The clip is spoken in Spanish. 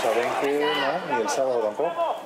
saben que no, ni el sábado tampoco.